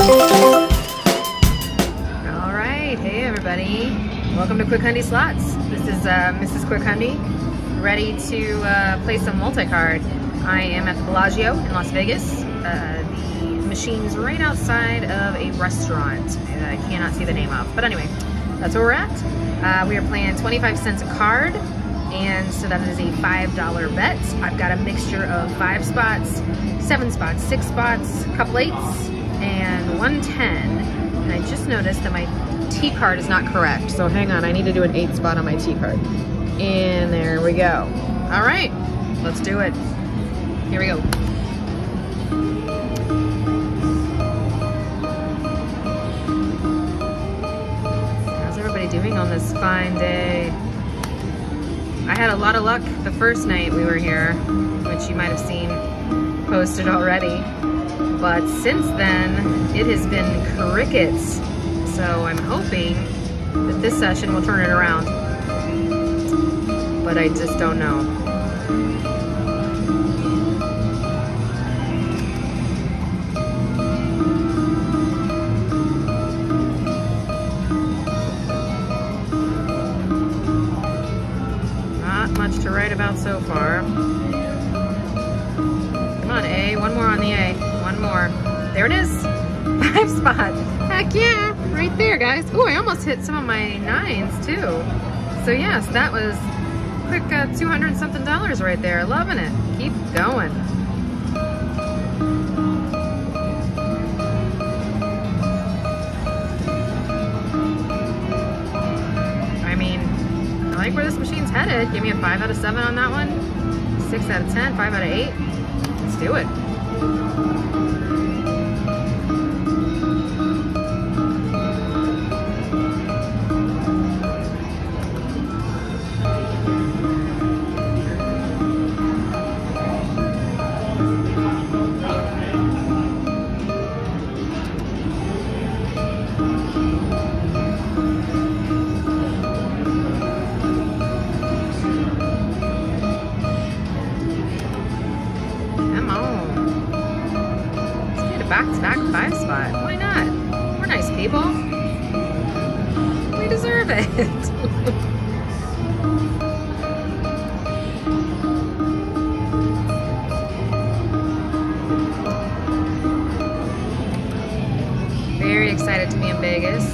All right, hey everybody. Welcome to Quick Hundy Slots. This is uh, Mrs. Quick Hundy, ready to uh, play some multi-card. I am at the Bellagio in Las Vegas. Uh, the machine's right outside of a restaurant that I cannot see the name of. But anyway, that's where we're at. Uh, we are playing 25 cents a card, and so that is a $5 bet. I've got a mixture of five spots, seven spots, six spots, couple eights, and 110. And I just noticed that my T card is not correct. So hang on, I need to do an eight spot on my T card. And there we go. All right, let's do it. Here we go. How's everybody doing on this fine day? I had a lot of luck the first night we were here, which you might have seen posted already. But since then, it has been crickets. So I'm hoping that this session will turn it around. But I just don't know. Not much to write about so far. One more on the A. One more. There it is. Five spot. Heck yeah. Right there, guys. Oh, I almost hit some of my nines, too. So, yes, that was quick uh, 200 something dollars right there. Loving it. Keep going. I mean, I like where this machine's headed. Give me a 5 out of 7 on that one. 6 out of 10, 5 out of 8. Do it. Vegas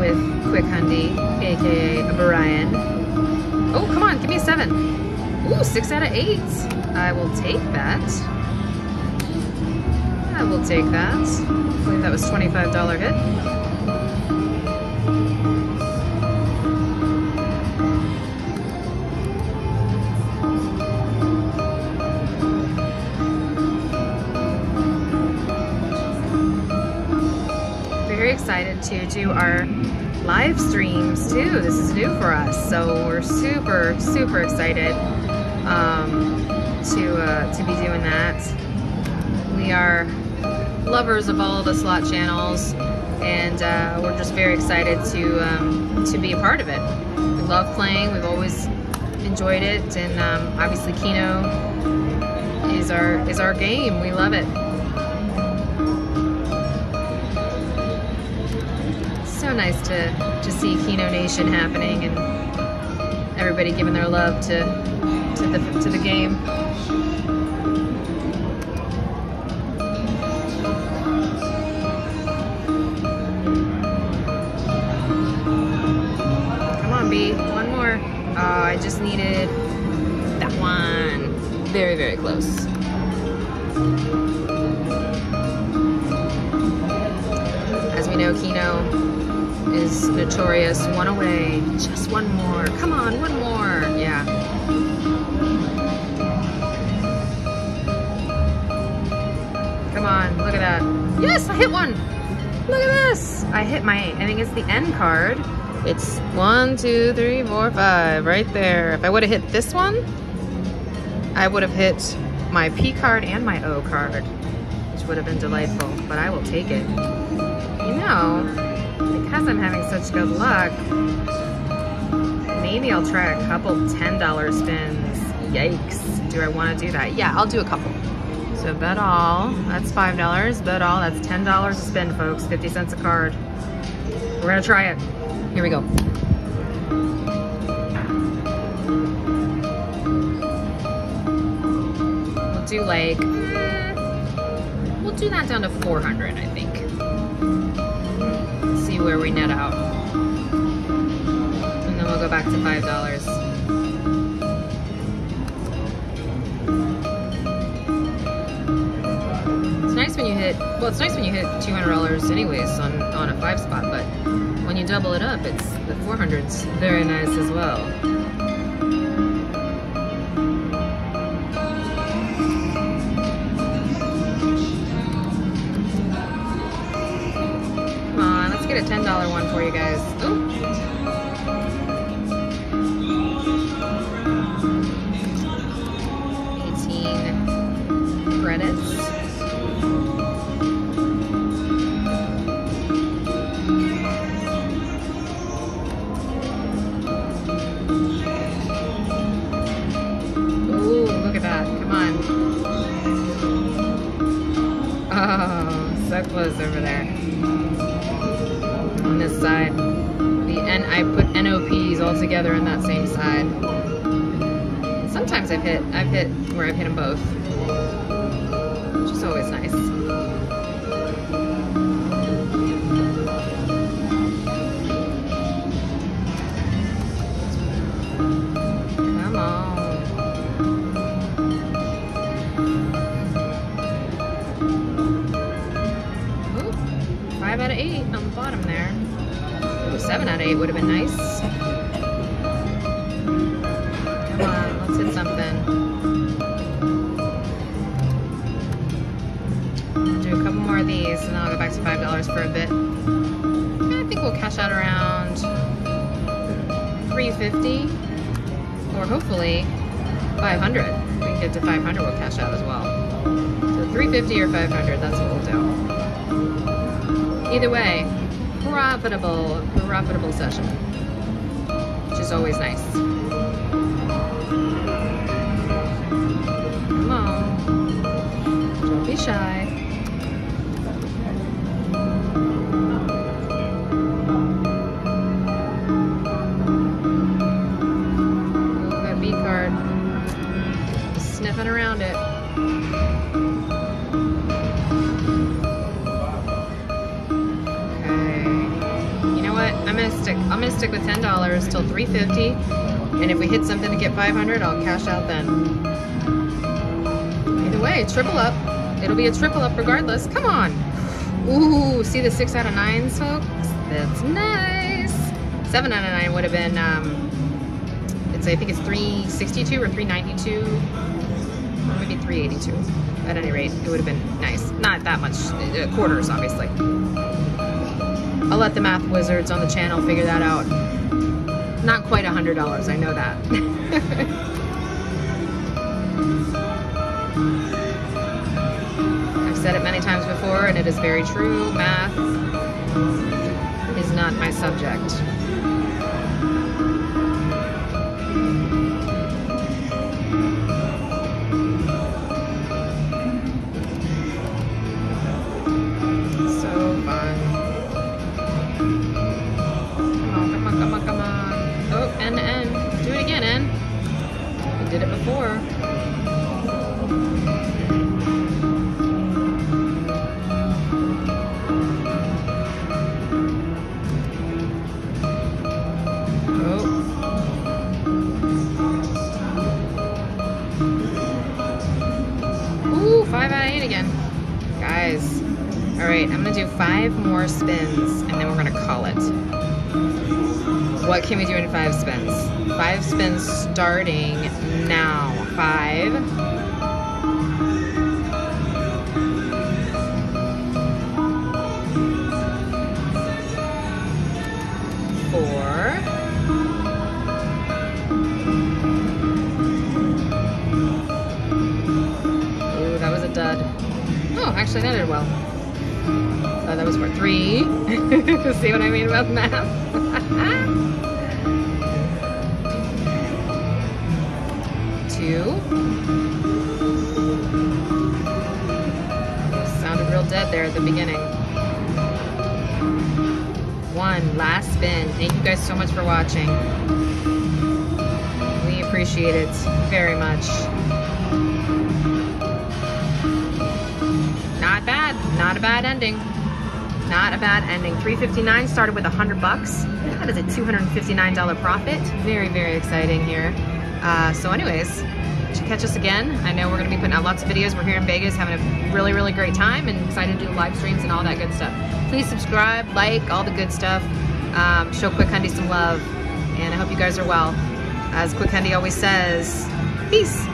with Quick Hundy, aka Brian. Oh, come on, give me a seven. Ooh, six out of eight. I will take that. I will take that. I believe that was $25 hit. Excited to do our live streams too. This is new for us, so we're super, super excited um, to uh, to be doing that. We are lovers of all the slot channels, and uh, we're just very excited to um, to be a part of it. We love playing. We've always enjoyed it, and um, obviously Keno is our is our game. We love it. So nice to to see Keno Nation happening and everybody giving their love to to the to the game. Come on, B. One more. Oh, I just needed that one. Very, very close. Is notorious. One oh away. Just one more. Come on, one more. Yeah. Come on, look at that. Yes, I hit one. Look at this. I hit my, I think it's the N card. It's one, two, three, four, five, right there. If I would have hit this one, I would have hit my P card and my O card, which would have been delightful, but I will take it. You know, because I'm having such good luck, maybe I'll try a couple $10 spins. Yikes. Do I want to do that? Yeah, I'll do a couple. So bet all, that's $5. Bet all, that's $10 to spend, folks. 50 cents a card. We're gonna try it. Here we go. We'll do like, we'll do that down to 400, I think. See where we net out. And then we'll go back to $5. It's nice when you hit, well, it's nice when you hit $200 anyways on, on a five spot, but when you double it up, it's the 400's very nice as well. $10 one for you guys. Ooh. Together on that same side. Sometimes I've hit I've hit where I've hit them both. Which is always nice. Come on. Five out of eight on the bottom there. Ooh, seven out of eight would have been nice. Something. Do a couple more of these and then I'll go back to five dollars for a bit. I think we'll cash out around 350 or hopefully 500. If we get to 500, we'll cash out as well. So 350 or 500, that's what we'll do. Either way, profitable, profitable session, which is always nice. Shy. Ooh, a B card. Sniffing around it. Okay. You know what? I'm gonna stick. I'm gonna stick with ten dollars till three fifty, and if we hit something to get five hundred, I'll cash out then. Either way, triple up. It'll be a triple up regardless. Come on. Ooh, see the six out of nines, folks? That's nice. Seven out of nine would have been. Um, it's I think it's 362 or 392, or maybe 382. At any rate, it would have been nice. Not that much uh, quarters, obviously. I'll let the math wizards on the channel figure that out. Not quite a hundred dollars, I know that. I've said it many times before, and it is very true. Math is not my subject. Right, I'm gonna do five more spins and then we're gonna call it. What can we do in five spins? Five spins starting now. Five. Four. Ooh, that was a dud. Oh, actually that did well. So that was for three. See what I mean about math? Two. Sounded real dead there at the beginning. One last spin. Thank you guys so much for watching. We appreciate it very much. Not a bad ending. Not a bad ending. 359 started with 100 bucks. That is a $259 profit. Very, very exciting here. Uh, so anyways, should catch us again. I know we're gonna be putting out lots of videos. We're here in Vegas having a really, really great time and excited to do live streams and all that good stuff. Please subscribe, like, all the good stuff. Um, show Quick Hundy some love. And I hope you guys are well. As Quick Hundy always says, peace.